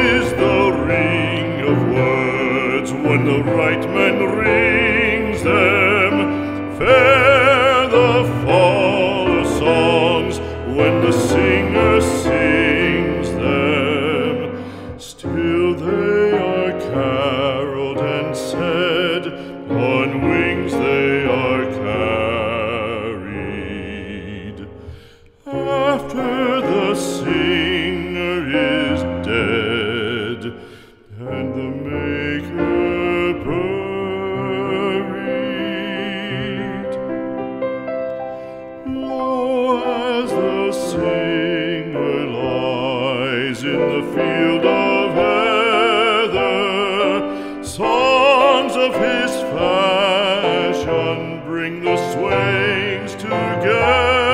is the ring of words when the right man rings them. Fair the fall of songs when the singer sings the field of heather, songs of his fashion bring the swains together.